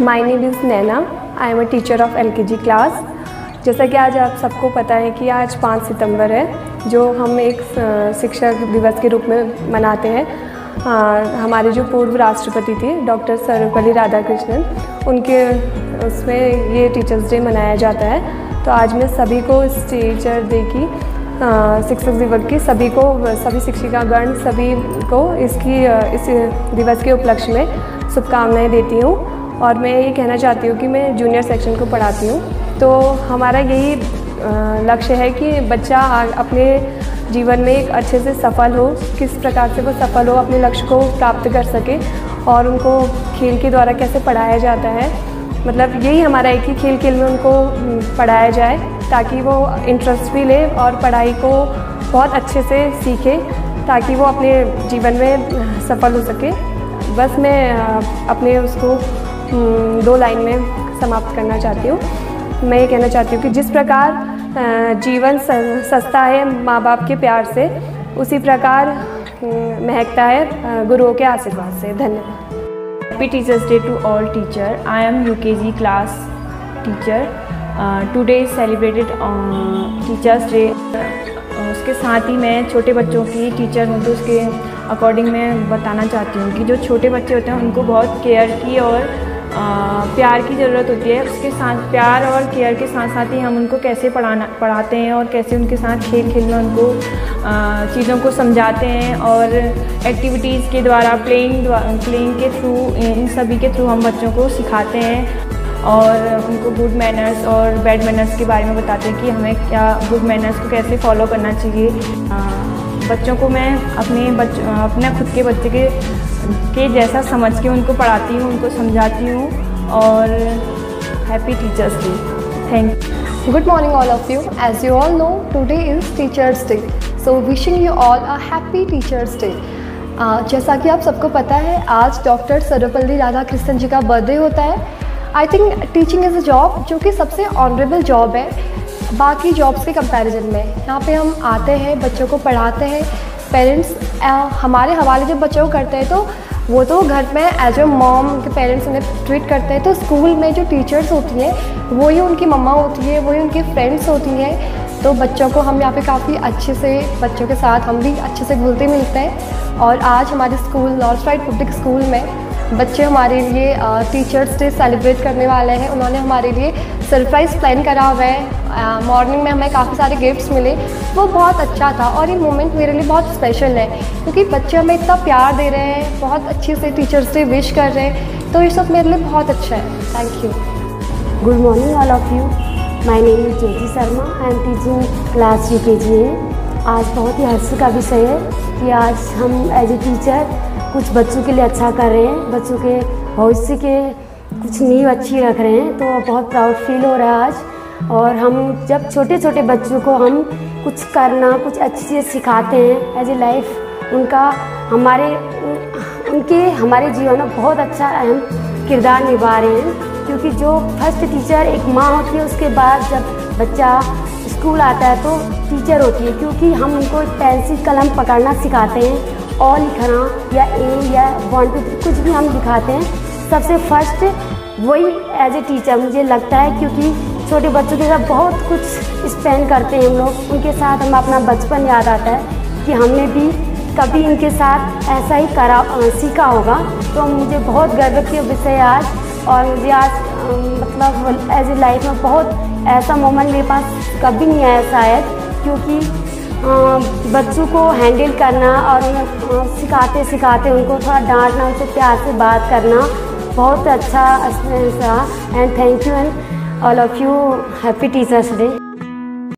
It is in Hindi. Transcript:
My name is Naina I am a teacher of LKG class जैसा कि आज आप सबको पता है कि आज पाँच सितंबर है, जो हम एक शिक्षक दिवस के रूप में मनाते हैं। हमारे जो पूर्व राष्ट्रपति थे, डॉक्टर सर्वपल्ली राधाकृष्णन, उनके, उसमें ये टीचर्स डे मनाया जाता है। तो आज मैं सभी को इस टीचर डे की शिक्षक दिवस की, सभी को, सभी शिक्षिकागण, सभी को इसकी इस दिवस के उपलक्ष्य में शुभकामनाएँ देती हूँ। और मैं ये कहना चाहती हूँ कि मैं जूनियर सेक्शन को पढ़ाती हूँ। तो हमारा यही लक्ष्य है कि बच्चा अपने जीवन में एक अच्छे से सफल हो, किस प्रकार से वो सफल हो, अपने लक्ष्य को प्राप्त कर सके और उनको खेल के द्वारा कैसे पढ़ाया जाता है। मतलब यही हमारा है कि खेल खेल में उनको पढ़ाया जाए ताकि वो इंटरेस्ट भी ले और पढ़ाई को बहुत अच्छे से सीखे ताकि वो अपने जीवन में सफल हो सके। बस मैं अपने उसको दो लाइन में समाप्त करना चाहती हूँ मैं ये कहना चाहती हूँ कि जिस प्रकार जीवन सस्ता है माँ बाप के प्यार से उसी प्रकार महकता है गुरुओं के आशीर्वाद से धन्यवाद Happy Teachers Day to all teacher. I am UKG class teacher. Uh, today is celebrated uh, Teachers उसके साथ ही मैं छोटे बच्चों की टीचर हूँ तो उसके अकॉर्डिंग मैं बताना चाहती हूँ कि जो छोटे बच्चे होते हैं उनको बहुत केयर की और प्यार की ज़रूरत होती है, उसके साथ प्यार और केयर के साथ साथ ही हम उनको कैसे पढ़ाना, पढ़ाते हैं और कैसे उनके साथ खेल खेल में उनको चीज़ों को समझाते हैं और एक्टिविटीज़ के द्वारा प्लेइंग प्लेइंग के थ्रू इन सभी के थ्रू हम बच्चों को सिखाते हैं और उनको गुड मैनर्स और बैड मैनर्स के बारे में बताते हैं कि हमें क्या गुड मैनर्स को कैसे फॉलो करना चाहिए। बच्चों को मैं अपने बच, अपने खुद के बच्चे के के जैसा समझ के उनको पढ़ाती हूँ, उनको समझाती हूँ और happy teachers day thank you good morning all of you as you all know today is teachers day so wishing you all a happy teachers day जैसा कि आप सबको पता है, आज डॉक्टर सर्वपल्ली राधाकृष्णन जी का बर्थडे होता है। I think teaching is a job जो कि सबसे ऑनरेबल जॉब है। बाकी जॉब्स के कंपैरिजन में, यहाँ पे हम आते हैं, बच्चों को पढ़ाते हैं पेरेंट्स हमारे हवाले जब बच्चों को करते हैं तो वो तो घर में एज ए मॉम के पेरेंट्स उन्हें ट्रीट करते हैं तो स्कूल में जो टीचर्स होती हैं वही उनकी मम्मा होती है वही उनकी फ्रेंड्स होती हैं तो बच्चों को हम यहाँ पे काफ़ी अच्छे से, बच्चों के साथ हम भी अच्छे से घुलते मिलते हैं, और आज हमारे school North Side Public School में बच्चे हमारे लिए टीचर्स डे सेलिब्रेट करने वाले हैं। उन्होंने हमारे लिए सरप्राइज़ प्लान करा हुआ है। मॉर्निंग में हमें काफ़ी सारे गिफ्ट्स मिले। वो बहुत अच्छा था और ये मोमेंट मेरे लिए बहुत स्पेशल है क्योंकि बच्चे हमें इतना प्यार दे रहे हैं, बहुत अच्छे से टीचर्स डे विश कर रहे हैं। तो ये सब मेरे लिए बहुत अच्छा है। Thank you good morning all of you my name is Jyoti Sharma I am teaching class U K G आज बहुत ही हर्ष का विषय है कि आज हम एज ए टीचर कुछ बच्चों के लिए अच्छा कर रहे हैं, बच्चों के भविष्य के कुछ नींव अच्छी रख रहे हैं तो बहुत प्राउड फील हो रहा है आज। और हम जब छोटे छोटे बच्चों को हम कुछ करना, कुछ अच्छी चीज़ सिखाते हैं एज ए लाइफ उनका हमारे, उनके, हमारे जीवन में बहुत अच्छा अहम किरदार निभा रहे हैं। क्योंकि जो फ़र्स्ट टीचर एक माँ होती है, उसके बाद जब बच्चा स्कूल आता है तो टीचर होती है, क्योंकि हम उनको पेंसिल कलम पकड़ना सिखाते हैं। और लिखना या ए या वन टू थ्री कुछ भी हम दिखाते हैं। सबसे फ़र्स्ट वही एज ए टीचर मुझे लगता है क्योंकि छोटे बच्चों के साथ बहुत कुछ स्पेंड करते हैं हम लोग। उनके साथ हमें अपना बचपन याद आता है कि हमने भी कभी इनके साथ ऐसा ही करा सीखा होगा। तो मुझे बहुत गर्व के विषय आज और मुझे आज मतलब एज ए लाइफ में बहुत ऐसा मोमेंट मेरे पास कभी नहीं आया शायद, क्योंकि बच्चों को हैंडल करना और सिखाते सिखाते उनको थोड़ा डांटना, उनसे प्यार से बात करना बहुत अच्छा एक्सपीरियंस रहा। And thank you and all of you happy teachers day